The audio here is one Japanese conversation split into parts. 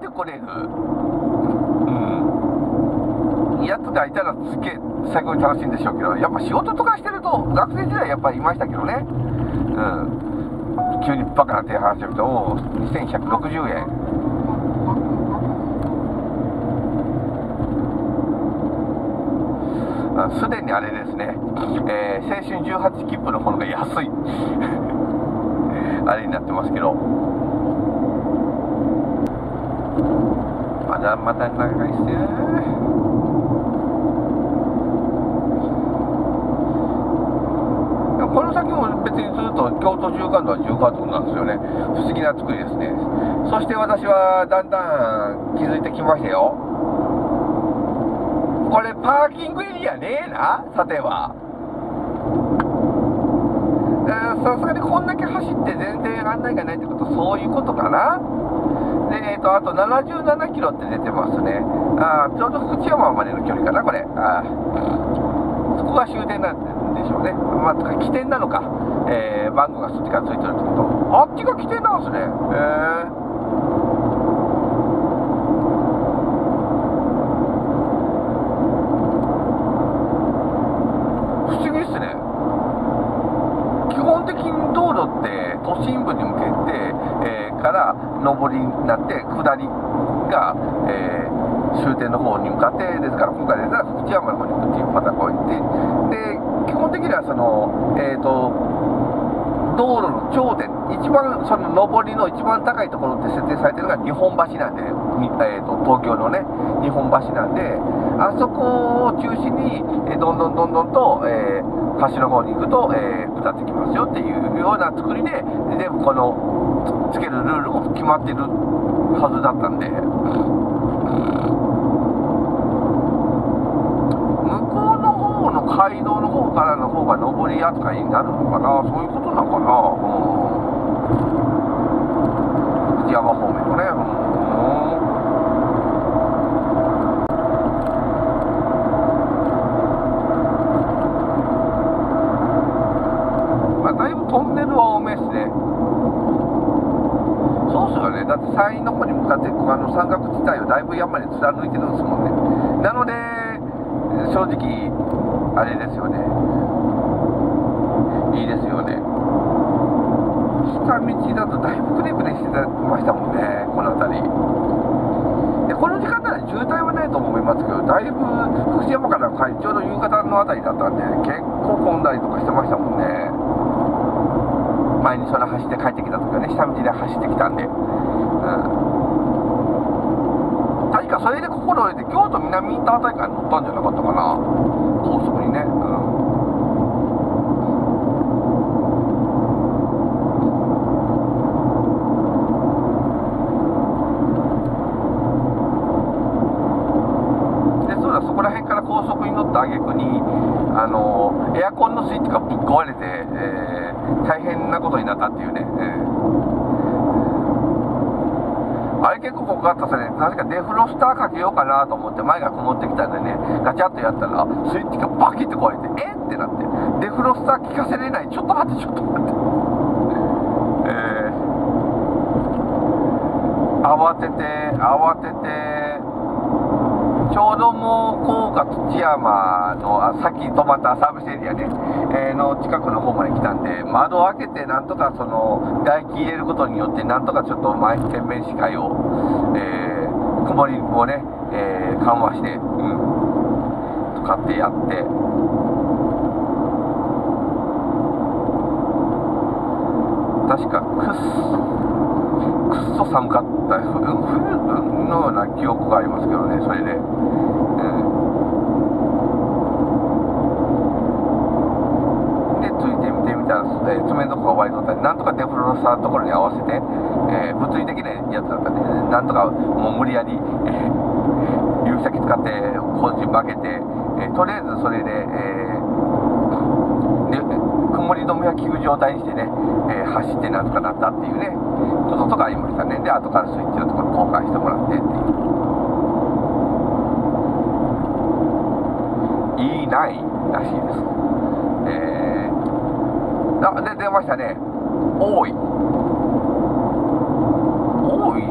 てこれる。うん。やつがいたらすげえ最高に楽しいんでしょうけど、やっぱ仕事とかしてると、学生時代やっぱりいましたけどね。うん。急にバカな手離してると、お2160円。すでにあれですね、えー、青春18切符の方が安い あれになってますけどまだまだ長いっすよ。この先も別にずっと京都縦貫道は縦貫道なんですよね。不思議な作りですね。そして私はだんだん気づいてきましたよ。これパーキングエリアねえなさては。さすがにこんだけ走って全然案内がないってことそういうことかな。で、え、ー、と、あと77キロって出てますね。あちょうど福知山までの距離かな、これ。あそこが終点なんでしょうね。まあ、とか起点なのか。えー、番号がそっちからついてるってこと。あっちが起点なんですね。えー上りになって下りが、えー、終点の方に向かってですから今回ですら福知山の方に行くっていうパターンが多いで基本的にはそのえっ、ー、と道路の頂点、一番その上りの一番高いところって設定されてるのが日本橋なんで、えーと、東京のね、日本橋なんで、あそこを中心に、え、どんどんどんどんと、えー、橋の方に行くと、えー、下ってきますよっていうような作りで、全部このつけるルールも決まってるはずだったんで。向こうの方の街道の方からの方が上り扱いになるのかな？そういうことなのかな？うん。福山方面のね。うん。まあだいぶトンネルは多めですねそうっすね。だって山陰の方に向かってあの山岳地帯をだいぶ山に貫いてるんですもんね。なので正直あれですよね。いいですよね。下道だとだいぶクネクネしてましたもんね。この辺り。でこの時間なら渋滞はないと思いますけどだいぶ福知山からちょうど夕方の辺りだったんで結構混んだりとかしてましたもんね。前にそれ走って帰ってきた時はね下道で走ってきたんで。うん。確かそれで心折れて京都南インターあたりから乗ったんじゃなかったかな。高速にねうんそこら辺から高速に乗った挙句にあのエアコンのスイッチがぶっ壊れて、えー、大変なことになったっていうね、えーあれ結構怖かったですね。確かデフロスターかけようかなと思って前が曇ってきたんでね、ガチャッとやったら、スイッチがバキッて壊れて、え？ってなって、デフロスター効かせれない。ちょっと待って、ちょっと待って。えー、慌てて、慌てて、ちょうどもう、高架土山の、あさっき止まったサービスエリアね、えー、の近くの方まで来たんで、窓を開けて、なんとかその、外気入れることによって、なんとかちょっと前天面視界を、えー、曇りをね、えー、緩和して、うん、とかってやって、確か、くっ、くっそ寒かった、冬のような記憶がありますけどね、それで。えー、爪のとこが割とったなんとかデフロスターところに合わせて、えー、物理的なやつだったんで、なんとかもう無理やり、えー、指先使って工事曲げて、えー、とりあえずそれで、えー、曇り止めは効く状態にしてね、えー、走ってなんとかなったっていうね、こととかありましたね。で、後からスイッチのところ交換してもらってっていう。いいないらしいです。えーあ、で、出ましたね。多い。多い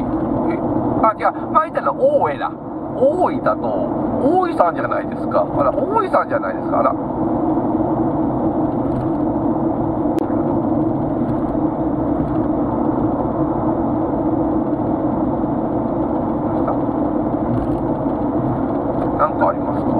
えあ、違う、前言ったの大江だ。大井だと、大井さんじゃないですか。あら、大井さんじゃないですか。あら。なんかありますか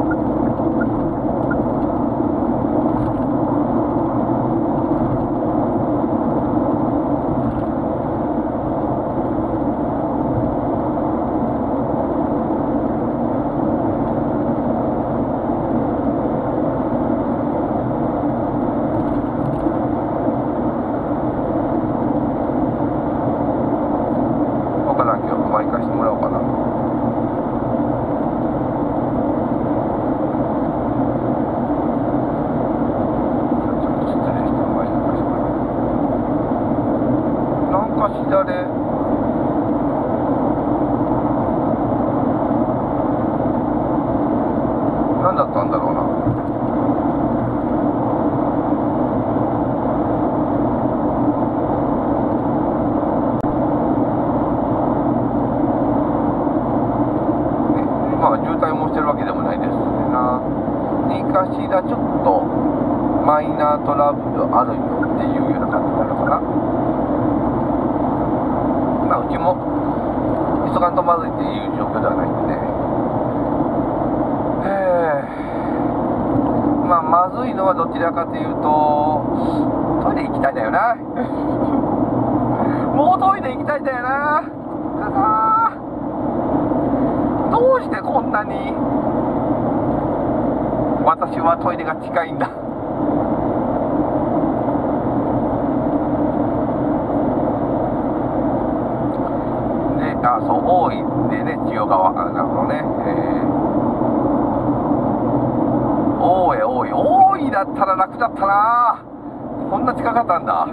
わからんけど、前行かしてもらおうかな。ちょっと失礼して前に行かしてもらおう。なんかしらで、何だったんだろうな。ねまあ渋滞もしてるわけでもないですしな。何かしらちょっとマイナートラブルあるよっていうような感じなのかな。まあうちも急がんとまずいっていう状況ではないんでね。えーまあまずいのはどちらかというと、トイレ行きたいんだよな。もうトイレ行きたいんだよな。どうしてこんなに私はトイレが近いんだ。であそう大井でね千代川なるほどね、えー。大江大井大井だったら楽だったな。こんな近かったんだ。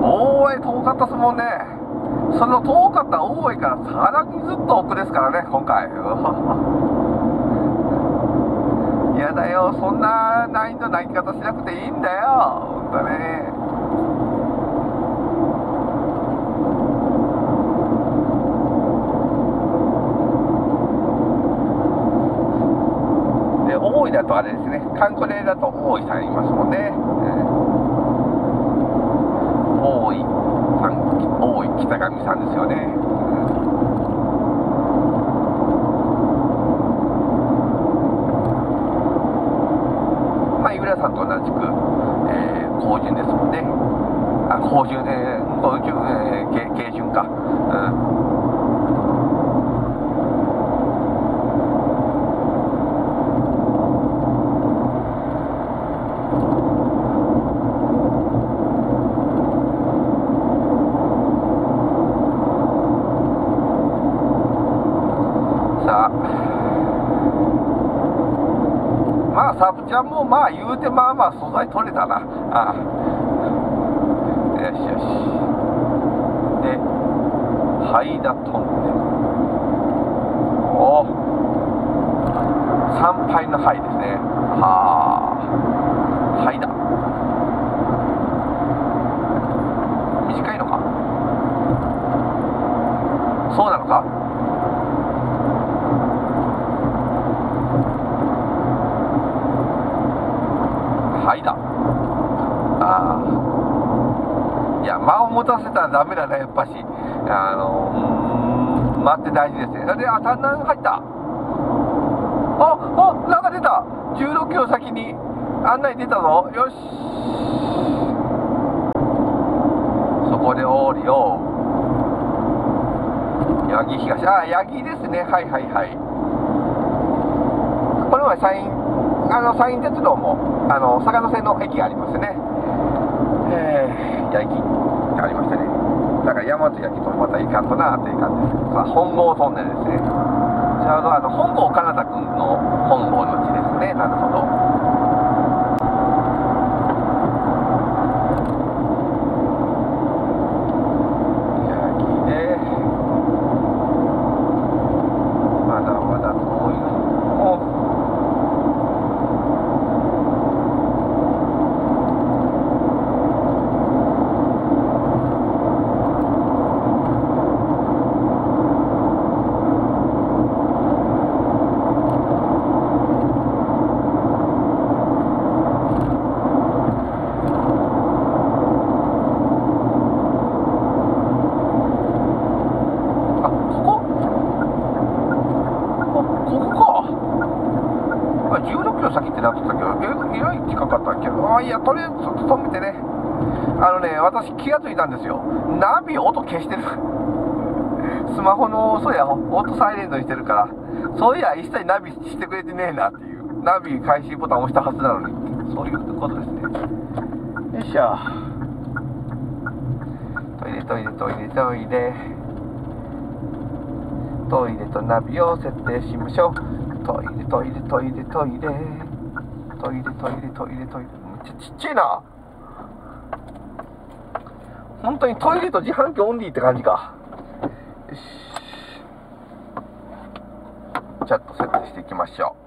大江遠かったっすもんね。その遠かった大江からさらにずっと奥ですからね今回。だよ。そんな難易度な生き方しなくていいんだよ。本当ねで大井だとあれですね。カンコレだと大井さんいますもんね、えー大井さん大井北上さんですよね、まあ井浦さんと同じく、えー、高順ですもんねあ高順えー、高順えー、慶慶順かうんさあまあサブちゃんもまあ言うてまあまあ素材取れたな。ああ。よしよし。灰田トンネルおお参拝の灰ですね。はあ灰だ。短いのか。そうなのか。はいだ。ああいや間を持たせたらダメだねやっぱし。あのうーん間って大事ですね。であ単南入った。ああなんか出た。16キロ先に案内出たぞ。よし。そこで降りよう。八木東。あ八木ですね。はいはいはい。この前山陰あの山陰鉄道もあの坂野線の駅がありますね。えー、八木ありましたね。だから大和八木とまたいかんとなっていう感じですさ。あ本郷トンネルですね。ちょうどあの本郷奏太君の本郷の地ですね。なるほど八木でまだまだ遠いのおや、とりあえずちょっと止めてね。あのね、私気がついたんですよ。ナビ音消してる。スマホの、そうや、オートサイレントにしてるから、そういや、一切ナビしてくれてねえなっていう。ナビ開始ボタン押したはずなのに。そういうことですね。よいしょ。トイレ、トイレ、トイレ、トイレ。トイレとナビを設定しましょう。トイレ、トイレ、トイレ、トイレ。トイレ、トイレ、トイレ、トイレ。めっちゃちっちゃいな。本当にトイレと自販機オンリーって感じか。よし。ちょっと設定していきましょう。